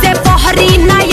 से बहरी नया